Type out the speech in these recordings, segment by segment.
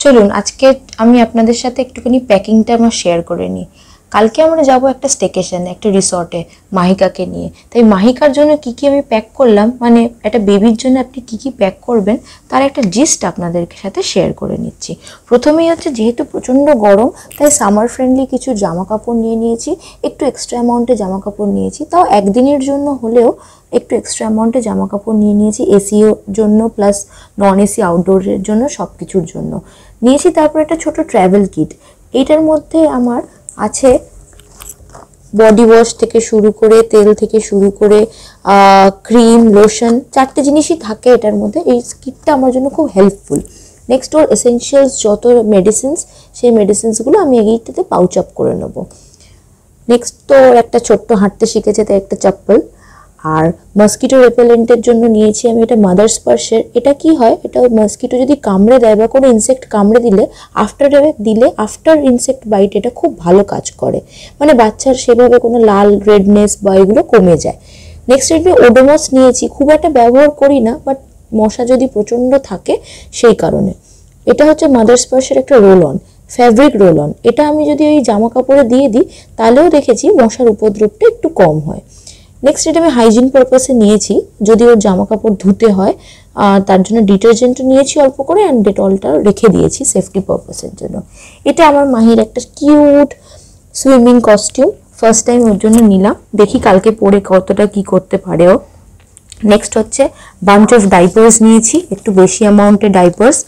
চলুন আজকে আমি আপনাদের সাথে একটুখানি প্যাকিংটা আমার শেয়ার করে নিই। কালকে আমরা যাব একটা স্টেকেশনে একটা রিসর্টে মাহিকাকে নিয়ে। তাই মাহিকার জন্য কি কি আমি প্যাক করলাম? মানে একটা বেবির জন্য আপনি কি কি প্যাক করবেন? তার একটা জিস্ট আপনাদের সাথে শেয়ার করে নিচ্ছি। প্রথমেই হচ্ছে, যেহেতু প্রচণ্ড গরম, তাই সামার ফ্রেন্ডলি কিছু জামা কাপড় নিয়ে নিয়েছি। একটু এক্সট্রা অ্যামাউন্টে জামা কাপড় নিয়েছি। তাও একদিনের জন্য হলেও একটু এক্সট্রা অ্যামাউন্টে জামা কাপড় নিয়ে নিয়েছি। এসিও জন্য প্লাস নন এসি আউটডোরের জন্য সব কিছুর জন্য। নিয়েছি তারপর একটা ছোট ট্র্যাভেল কিট এইটার মধ্যে আমার আছে। বডি ওয়াশ থেকে শুরু করে, তেল থেকে শুরু করে ক্রিম লোশন চারটে জিনিসই থাকে এটার মধ্যে। এই কিটটা আমার জন্য খুব হেল্পফুল নেক্সট ওর এসেনশিয়ালস যত মেডিসিনস সেই মেডিসিনসগুলো আমি এইটাতে পাউচ আপ করে নেব। নেক্সট তো একটা ছোট্ট হাঁটতে শিখেছে, তাই একটা চপ্পল। আর মস্কিটো রেপেলেন্টের জন্য নিয়েছি আমি এটা মাদার স্পার্শের এটা কি হয়? এটা মস্কিটো যদি কামড়ে দেয় বা কোনো ইনসেক্ট কামড়ে দিলে আফটার দিলে আফটার ইনসেক্ট বাইট এটা খুব ভালো কাজ করে। মানে বাচ্চার সেভাবে কোনো লাল রেডনেস বা এগুলো কমে যায়। নেক্সট আমি ওডোমাস নিয়েছি, খুব একটা ব্যবহার করি না বাট মশা যদি প্রচণ্ড থাকে সেই কারণে। এটা হচ্ছে মাদার স্পার্শের একটা roll on fabric roll on এটা আমি যদি ওই জামা কাপড়ে দিয়ে দিই, তাহলেও দেখেছি মশার উপদ্রবটা একটু কম হয়। নেক্সট এটা আমি হাইজিন পারপাসে নিয়েছি। যদি ওর জামা কাপড় ধুতে হয় তার জন্য ডিটারজেন্টও নিয়েছি অল্প করে অ্যান্ড ডেটলটা রেখে দিয়েছি সেফটি পারপাসের জন্য। এটা আমার মাহির একটা cute swimming costume first time ওর জন্য নিলাম। দেখি কালকে পরে কতটা কি করতে পারে ও। নেক্সট হচ্ছে বাঞ্চ অফ ডাইপার্স নিয়েছি। একটু বেশি অ্যামাউন্টের ডাইপার্স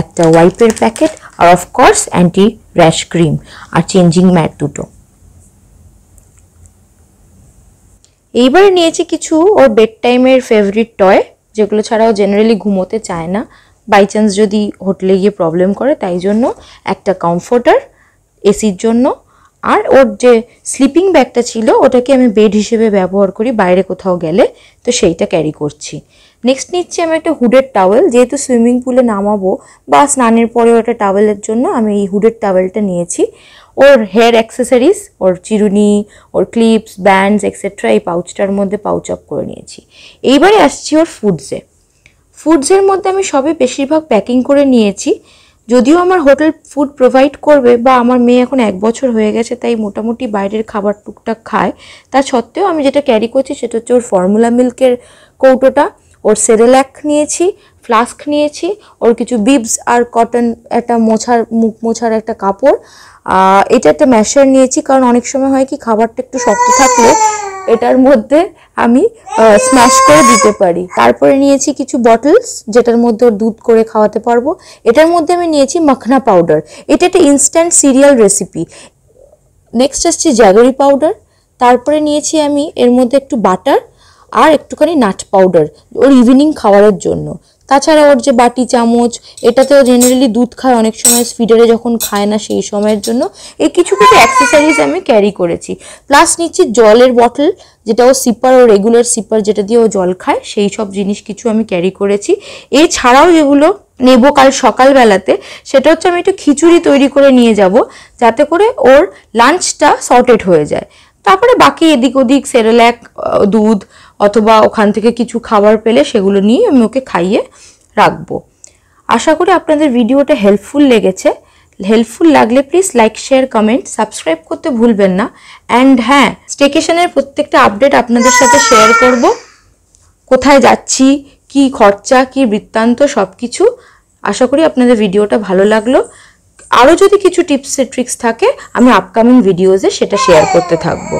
একটা ওয়াইপের packet R of course anti rash cream R changing mat দুটো। এইবারে নিয়েছি কিছু ওর বেড টাইমের ফেভারিট টয় যেগুলো ছাড়াও জেনারেলি ঘুমোতে চায় না। বাই চান্স যদি হোটেলে গিয়ে প্রবলেম করে, তাই জন্য একটা কমফোর্টার এসির জন্য। আর ওর যে স্লিপিং ব্যাগটা ছিল, ওটাকে আমি বেড হিসেবে ব্যবহার করি, বাইরে কোথাও গেলে। তো সেইটা ক্যারি করছি। নেক্সট নিচ্ছি আমি একটা হুডের টাওয়েল যেহেতু সুইমিং পুলে নামাবো বা স্নানের পরে ওটা টাওয়েলের জন্য আমি এই হুডের টাওয়েলটা নিয়েছি। ওর হেয়ার অ্যাক্সেসরিজ ওর চিরুনি, ওর ক্লিপস ব্যান্ডস এক্সেট্রা এই পাউচটার মধ্যে পাউচ আপ করে নিয়েছি। এইবারে আসছি ওর ফুডসে ফুডসের মধ্যে আমি সবে বেশিরভাগ প্যাকিং করে নিয়েছি। যদিও আমার হোটেল ফুড প্রোভাইড করবে বা আমার মেয়ে এখন এক বছর হয়ে গেছে, তাই মোটামুটি বাইরের খাবার টুকটাক খায়। তা সত্ত্বেও আমি যেটা ক্যারি করছি সেটা হচ্ছে ওর ফর্মুলা মিল্কের কৌটোটা, ওর সেরেল্যাক নিয়েছি ফ্লাস্ক নিয়েছি, ওর কিছু বিবস আর কটন একটা মোছার, মুখ মোছার একটা কাপড়। এটা একটা ম্যাশার নিয়েছি, কারণ অনেক সময় হয় কি, খাবারটা একটু শক্ত থাকলে এটার মধ্যে আমি স্ম্যাশ করে দিতে পারি। তারপরে নিয়েছি কিছু বটলস যেটার মধ্যে ওর দুধ করে খাওয়াতে পারব। এটার মধ্যে আমি নিয়েছি মাখনা পাউডার এটা একটা ইনস্ট্যান্ট সিরিয়াল রেসিপি নেক্সট আসছে জ্যাগরি পাউডার তারপরে নিয়েছি আমি, এর মধ্যে একটু বাটার আর একটুখানি নাট পাউডার ওর ইভিনিং খাওয়ারের জন্য। তাছাড়া ওর যে বাটি চামচ, এটাতেও জেনারেলি দুধ খায়, অনেক সময় স্পিডারে যখন খায় না সেই সময়ের জন্য। এই কিছু কিছু অ্যাক্সেসরিজ আমি ক্যারি করেছি। প্লাস নিচ্ছি জলের বটল যেটা ও সিপার, ও রেগুলার সিপার যেটা দিয়ে ও জল খায়, সেই সব জিনিস কিছু আমি ক্যারি করেছি। এছাড়াও যেগুলো নেব কাল সকালবেলাতে, সেটা হচ্ছে আমি একটু খিচুড়ি তৈরি করে নিয়ে যাব, যাতে করে ওর লাঞ্চটা সর্টেড হয়ে যায়। তারপরে বাকি এদিক ওদিক সেরেল্যাক দুধ অথবা ওখান থেকে কিছু খাবার পেলে সেগুলো নিয়ে আমি ওকে খাইয়ে রাখব। আশা করি আপনাদের ভিডিওটা হেল্পফুল লেগেছে। হেল্পফুল লাগলে please like share comment subscribe করতে ভুলবেন না। অ্যান্ড হ্যাঁ স্টেকেশনের প্রত্যেকটা আপডেট আপনাদের সাথে শেয়ার করব। কোথায় যাচ্ছি, কি খরচা, কি বৃত্তান্ত সব কিছু আশা করি আপনাদের ভিডিওটা ভালো লাগল। আরও যদি কিছু টিপস ট্রিক্স থাকে, আমি আপকামিং ভিডিওজে সেটা শেয়ার করতে থাকব।